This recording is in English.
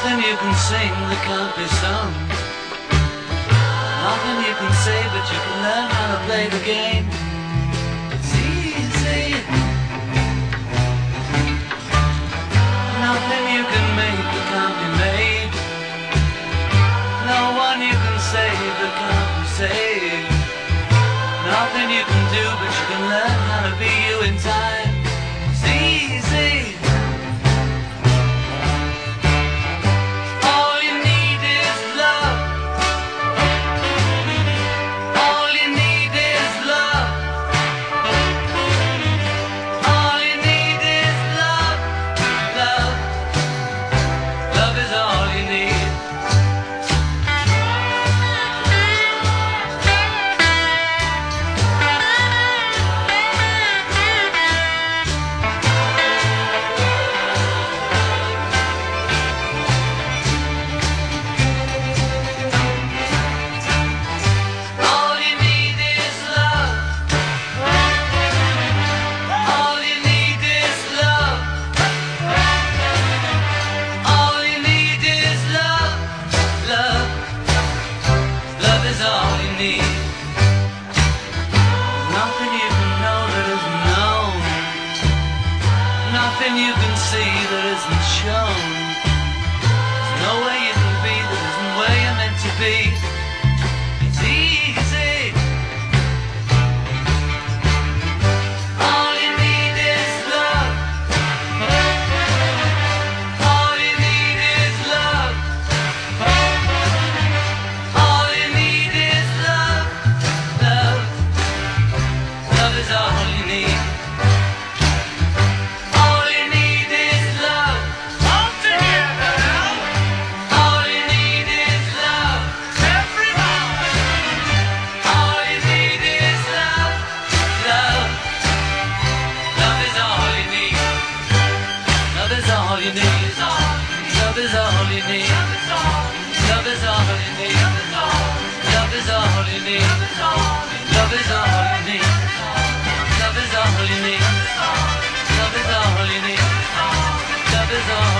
sing that can't be sung. Nothing you can say, but you can learn how to play the game. It's easy. Nothing you can make that can't be made. No one you can save that can't be saved. Nothing you can do, but Nothing you can see that isn't shown. There's no way Love is all you need. Love is all you need. Love is all you need. Love is all you need. Love is all you need. Love is all you need. Love is all you need. Love is all